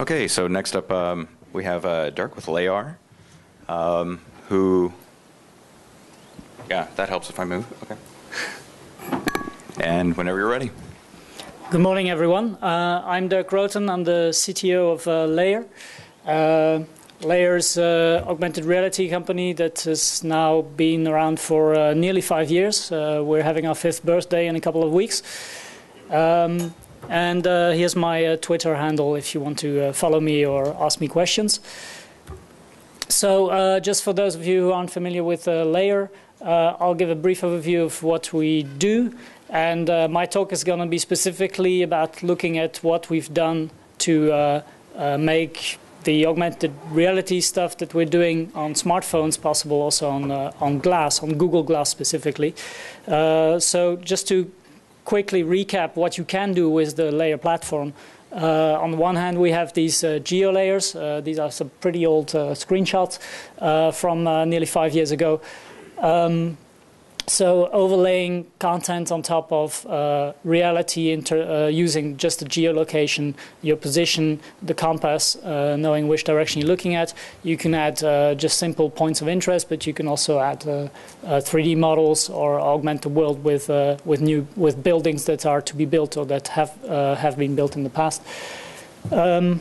Okay, so next up um, we have uh, Dirk with Layar, um, who, yeah, that helps if I move. Okay. And whenever you're ready. Good morning, everyone. Uh, I'm Dirk Groten. I'm the CTO of uh, Layar. Uh, Layar's uh, augmented reality company that has now been around for uh, nearly five years. Uh, we're having our fifth birthday in a couple of weeks. Um, and uh, here's my uh, Twitter handle if you want to uh, follow me or ask me questions. So, just for those of you who aren't familiar with Layar, I'll give a brief overview of what we do. And my talk is going to be specifically about looking at what we've done to make the augmented reality stuff that we're doing on smartphones possible also on uh, on glass on Google Glass specifically. Uh, so just to quickly recap what you can do with the Layar platform. Uh, on the one hand, we have these uh, geo layers. Uh, these are some pretty old uh, screenshots from nearly five years ago. Um, so overlaying content on top of uh, reality uh, using just the geolocation, your position, the compass, uh, knowing which direction you're looking at. You can add uh, just simple points of interest, but you can also add 3D uh, uh, models or augment the world with with new with buildings that are to be built or that have have been built in the past. Um,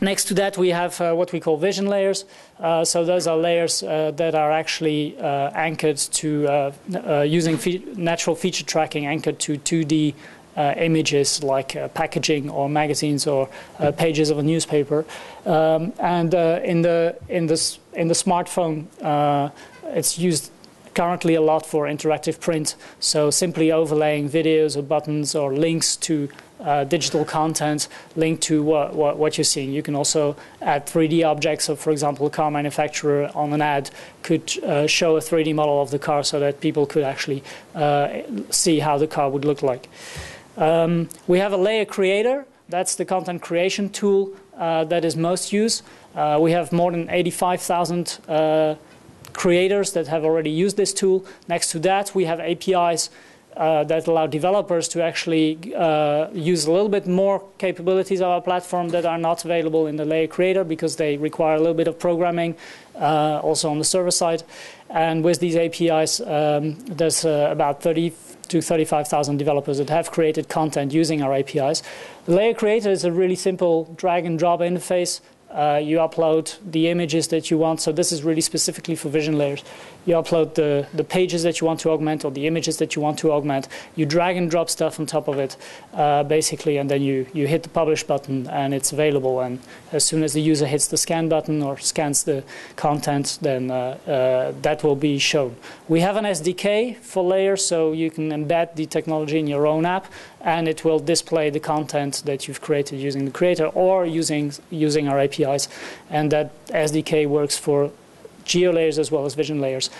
Next to that, we have uh, what we call vision layers. Uh, so those are layers uh, that are actually uh, anchored to uh, uh, using fe natural feature tracking anchored to 2D images like packaging or magazines or pages of a newspaper. Um, and in the in the in the smartphone, it's used currently a lot for interactive print. So simply overlaying videos or buttons or links to uh, digital content linked to what, what, what, you're seeing. You can also add 3D objects. So, for example, a car manufacturer on an ad could uh, show a 3D model of the car so that people could actually uh, see how the car would look like. Um, we have a Layar creator. That's the content creation tool uh, that is most used. Uh, we have more than 85,000 uh, creators that have already used this tool. Next to that, we have APIs uh, that allow developers to actually uh, use a little bit more capabilities of our platform that are not available in the Layar Creator because they require a little bit of programming uh, also on the server side. And with these APIs, um, there's uh, about 30 to 35,000 developers that have created content using our APIs. The Layar Creator is a really simple drag and drop interface uh, you upload the images that you want. So this is really specifically for vision layers. You upload the, the pages that you want to augment or the images that you want to augment. You drag and drop stuff on top of it, uh, basically, and then you, you hit the publish button and it's available. And as soon as the user hits the scan button or scans the content, then uh, uh that will be shown. We have an SDK for layers, so you can embed the technology in your own app and it will display the content that you've created using the creator or using, using our APIs. And that SDK works for geo layers as well as vision layers.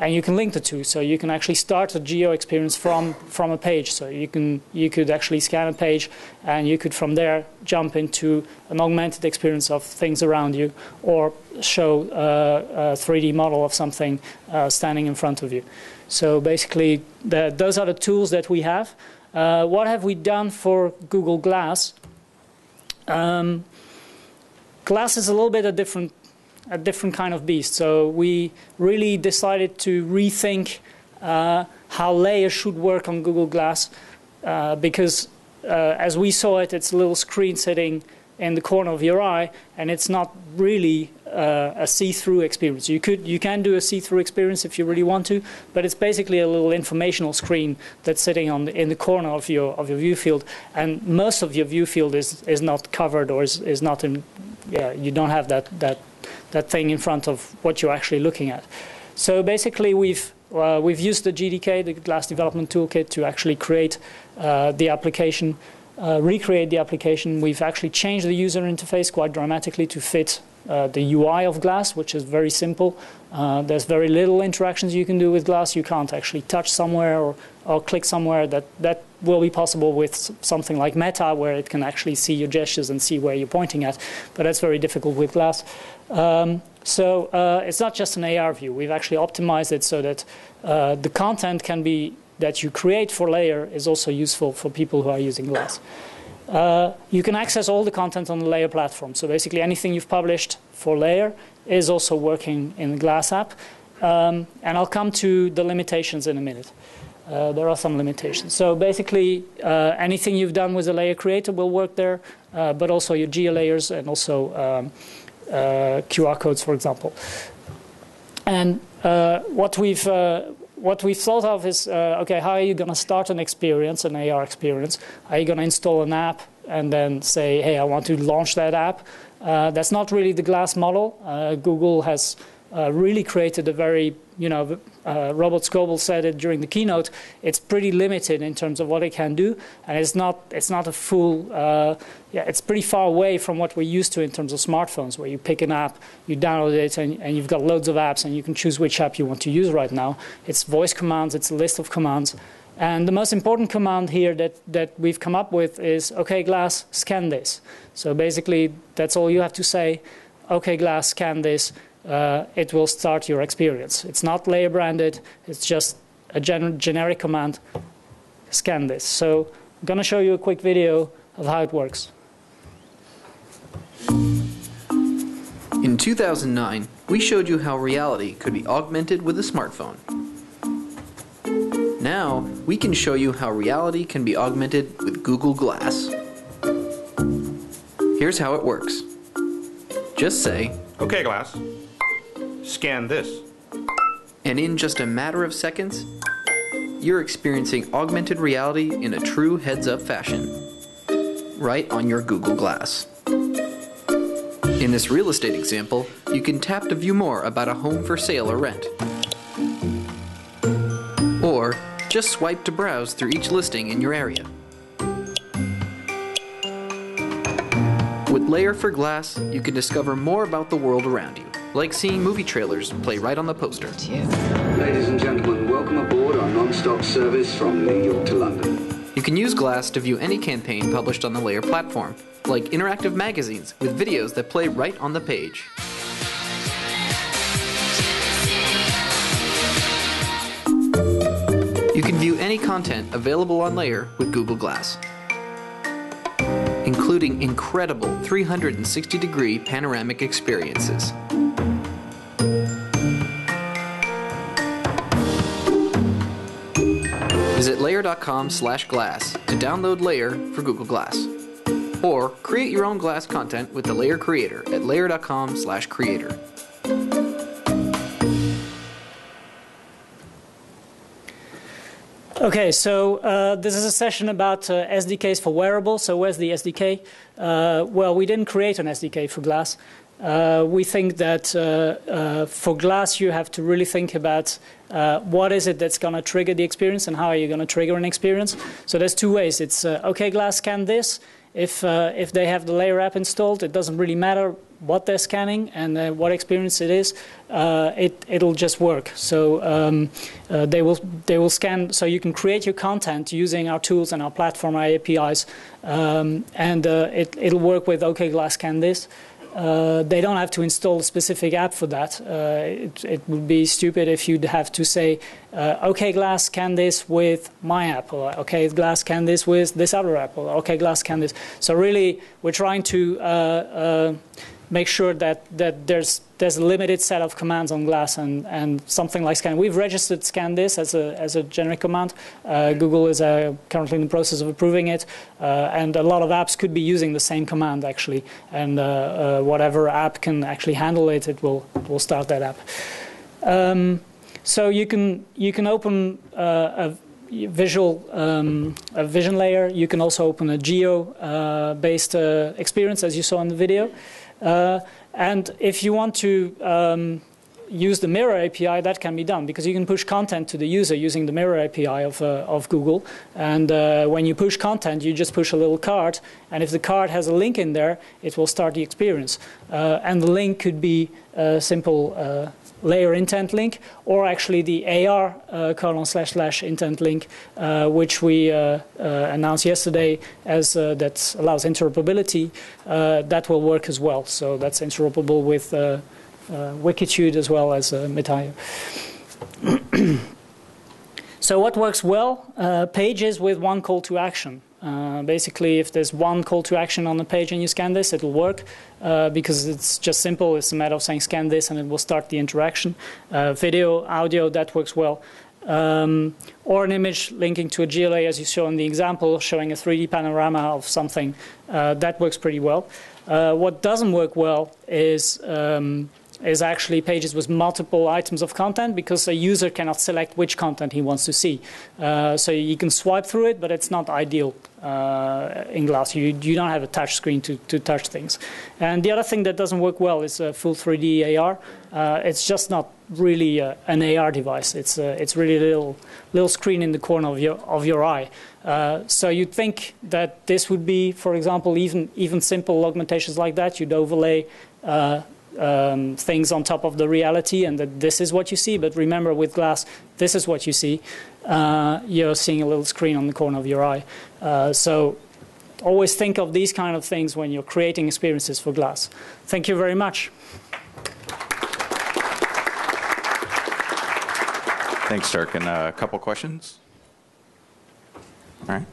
And you can link the two, so you can actually start a geo experience from, from a page. So you, can, you could actually scan a page, and you could from there jump into an augmented experience of things around you, or show uh, a 3D model of something uh, standing in front of you. So basically, the, those are the tools that we have. Uh, what have we done for Google Glass? Um, Glass is a little bit a different, a different kind of beast. So we really decided to rethink uh, how layers should work on Google Glass uh, because uh, as we saw it, it's a little screen sitting in the corner of your eye, and it's not really uh, a see-through experience. You could you can do a see-through experience if you really want to, but it's basically a little informational screen that's sitting on the, in the corner of your of your view field, and most of your view field is is not covered or is, is not in. Yeah, you don't have that that that thing in front of what you're actually looking at. So basically, we've uh, we've used the GDK, the Glass Development Toolkit, to actually create uh, the application uh, recreate the application. We've actually changed the user interface quite dramatically to fit the UI of Glass, which is very simple. Uh, there's very little interactions you can do with Glass. You can't actually touch somewhere or, or click somewhere. That, that will be possible with something like Meta, where it can actually see your gestures and see where you're pointing at. But that's very difficult with Glass. Um, so uh, it's not just an AR view. We've actually optimized it so that uh, the content can be that you create for Layar is also useful for people who are using Glass. Uh, you can access all the content on the Layar platform. So basically, anything you've published for Layar is also working in the Glass app. Um, and I'll come to the limitations in a minute. Uh, there are some limitations. So basically, uh, anything you've done with the Layar creator will work there, uh, but also your geo layers and also um, uh, QR codes, for example. And what we've what we've thought of is uh, okay, how are you going to start an experience, an AR experience? Are you going to install an app and then say, hey, I want to launch that app? Uh, that's not really the Glass model. Uh, Google has uh, really created a very, you know, uh, Robert Scoble said it during the keynote. It's pretty limited in terms of what it can do, and it's not it's not a full. Uh, yeah, it's pretty far away from what we're used to in terms of smartphones, where you pick an app, you download it, and, and you've got loads of apps, and you can choose which app you want to use right now. It's voice commands. It's a list of commands. And the most important command here that, that we've come up with is, OK, Glass, scan this. So basically, that's all you have to say. OK, Glass, scan this uh, it will start your experience. It's not Layar branded, it's just a gen generic command. Scan this. So I'm going to show you a quick video of how it works. In 2009, we showed you how reality could be augmented with a smartphone. Now, we can show you how reality can be augmented with Google Glass. Here's how it works. Just say, OK, Glass, Scan this. And in just a matter of seconds, you're experiencing augmented reality in a true heads up fashion, right on your Google Glass. In this real estate example, you can tap to view more about a home for sale or rent. Or just swipe to browse through each listing in your area. With Layar for Glass, you can discover more about the world around you like seeing movie trailers play right on the poster. Ladies and gentlemen, welcome aboard our non-stop service from New York to London. You can use Glass to view any campaign published on the Layar platform, like interactive magazines with videos that play right on the page. You can view any content available on Layar with Google Glass, including incredible 360 degree panoramic experiences. Visit layar.com slash glass to download Layar for Google Glass. Or create your own glass content with the Layar Creator at layar.com slash creator. Okay, so uh, this is a session about uh, SDKs for wearables. So where's the SDK? Uh, well, we didn't create an SDK for Glass. Uh, we think that uh, uh, for glass, you have to really think about uh, what is it that's going to trigger the experience and how are you going to trigger an experience. So there's two ways. It's uh, OK, glass scan this. If uh, if they have the Layar app installed, it doesn't really matter what they're scanning and what experience it is. it it'll just work. So um, they will they will scan. So you can create your content using our tools and our platform, our APIs, um, and it it'll work with OK, glass scan this. Uh, they don't have to install a specific app for that. Uh, it, it, would be stupid if you'd have to say, uh, OK, Glass, can this with my app, or OK, Glass, can this with this other app, or OK, Glass, can this. So really, we're trying to uh, uh, make sure that, that there's there's a limited set of commands on Glass and, and something like scan. We've registered scan this as a, as a generic command. Uh, Google is uh, currently in the process of approving it. Uh, and a lot of apps could be using the same command actually. And uh, uh, whatever app can actually handle it, it will, will start that app. Um, so you can, you can open uh, a visual um, a vision layer. You can also open a geo-based experience as you saw in the video. Uh, and if you want to um, use the Mirror API, that can be done because you can push content to the user using the Mirror API of, uh, of Google. And uh, when you push content, you just push a little card. And if the card has a link in there, it will start the experience. Uh, and the link could be a simple uh, Layar intent link, or actually the AR uh, colon slash slash intent link, uh, which we uh, uh announced yesterday as uh, that allows interoperability. Uh, that will work as well. So that's interoperable with Wikitude as well as uh, so what works well? pages with one call to action. Uh, basically, if there's one call to action on the page and you scan this, it'll work uh, because it's just simple. It's a matter of saying scan this and it will start the interaction. Uh, video, audio, that works well. Um, or an image linking to a GLA, as you saw in the example, showing a 3D panorama of something. Uh, that works pretty well. Uh, what doesn't work well is um, is actually pages with multiple items of content because a user cannot select which content he wants to see. Uh, so you can swipe through it, but it's not ideal uh, in Glass. You, you don't have a touch screen to, to touch things. And the other thing that doesn't work well is uh, full 3D AR. Uh, it's just not really uh, an AR device. It's, uh, it's really a little, little screen in the corner of your, of your eye. so you'd think that this would be, for example, even, even simple augmentations like that. You'd overlay um, things on top of the reality and that this is what you see. But remember, with glass, this is what you see. Uh, you're seeing a little screen on the corner of your eye. Uh, so always think of these kind of things when you're creating experiences for glass. Thank you very much. Thanks, Dirk. And uh, a couple questions? All right.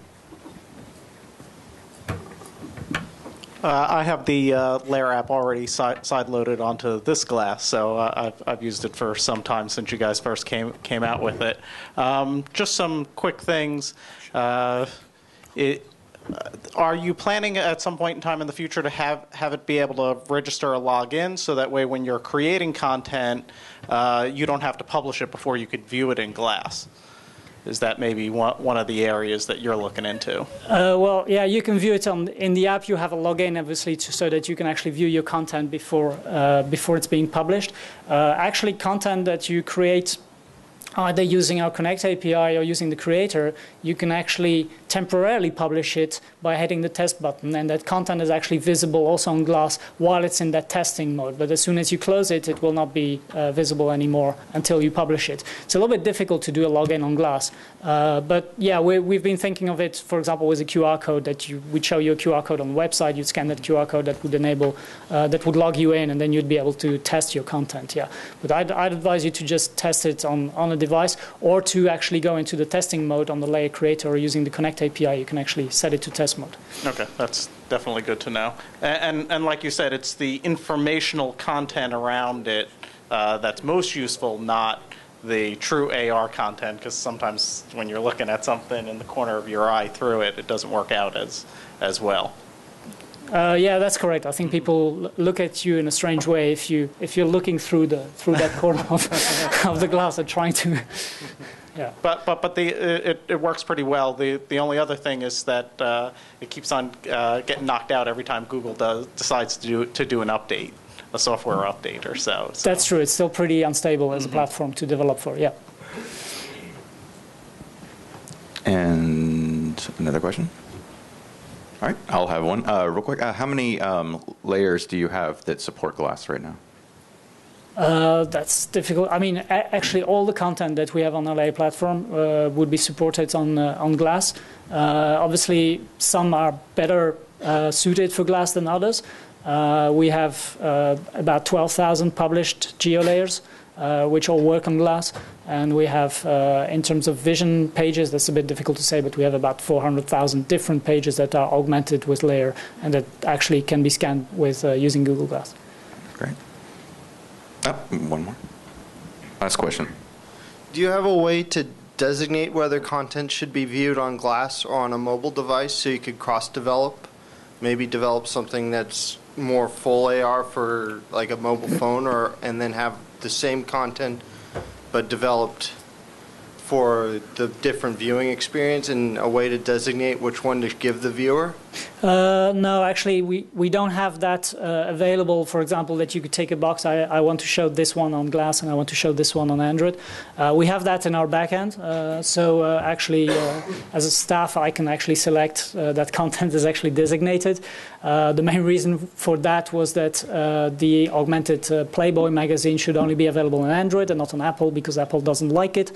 Uh, I have the uh, Layar app already side, side loaded onto this glass, so uh, I've, I've used it for some time since you guys first came came out with it. Um, just some quick things. Uh, it, uh, are you planning at some point in time in the future to have have it be able to register a login so that way when you're creating content, uh, you don't have to publish it before you could view it in Glass? Is that maybe one, one of the areas that you're looking into? Uh, well, yeah, you can view it on in the app. You have a login, obviously, to, so that you can actually view your content before uh, before it's being published. Uh, actually, content that you create either using our Connect API or using the creator, you can actually temporarily publish it by hitting the test button, and that content is actually visible also on Glass while it's in that testing mode. But as soon as you close it, it will not be uh, visible anymore until you publish it. It's a little bit difficult to do a login on Glass, uh, but yeah, we, have been thinking of it, for example, with a QR code that you would show you a QR code on the website. You'd scan that QR code that would enable, uh, that would log you in, and then you'd be able to test your content. Yeah, but I'd, I'd advise you to just test it on on a device or to actually go into the testing mode on the Layar creator or using the Connect API. You can actually set it to test mode. Okay, that's definitely good to know. And, and, and like you said, it's the informational content around it uh, that's most useful, not the true AR content, because sometimes when you're looking at something in the corner of your eye through it, it doesn't work out as, as well. Uh, yeah, that's correct. I think people look at you in a strange way if you if you're looking through the through that corner of, of the glass and trying to. Yeah. But but but the it, it works pretty well. The the only other thing is that uh, it keeps on uh, getting knocked out every time Google does decides to do to do an update, a software update or so. so. That's true. It's still pretty unstable as mm-hmm. a platform to develop for. Yeah. And another question. All right, I'll have one uh, real quick. Uh, how many um, layers do you have that support Glass right now? Uh, that's difficult. I mean, actually, all the content that we have on the Layar platform uh, would be supported on uh, on Glass. Uh, obviously, some are better suited for Glass than others. we have about 12,000 published GeoLayers uh, which all work on glass. And we have, uh, in terms of vision pages, that's a bit difficult to say, but we have about 400,000 different pages that are augmented with Layar and that actually can be scanned with uh, using Google Glass. Great. Oh, one more. Last question. Do you have a way to designate whether content should be viewed on glass or on a mobile device so you could cross develop? Maybe develop something that's more full AR for like a mobile phone or and then have the same content but developed for the different viewing experience and a way to designate which one to give the viewer? Uh, no, actually, we, we don't have that uh, available. For example, that you could take a box. I, I want to show this one on glass and I want to show this one on Android. Uh, we have that in our backend. Uh, so uh, actually, uh, as a staff, I can actually select that content is actually designated. the main reason for that was that the augmented Playboy magazine should only be available on Android and not on Apple because Apple doesn't like it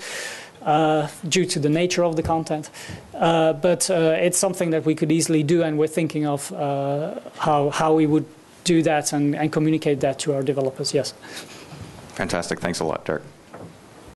uh, due to the nature of the content. Uh, but uh, it's something that we could easily do, and we're thinking of uh, how, how we would do that and, and communicate that to our developers, yes. Fantastic. Thanks a lot, Dirk.